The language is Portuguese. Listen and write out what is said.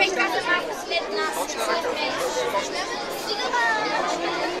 vem cá,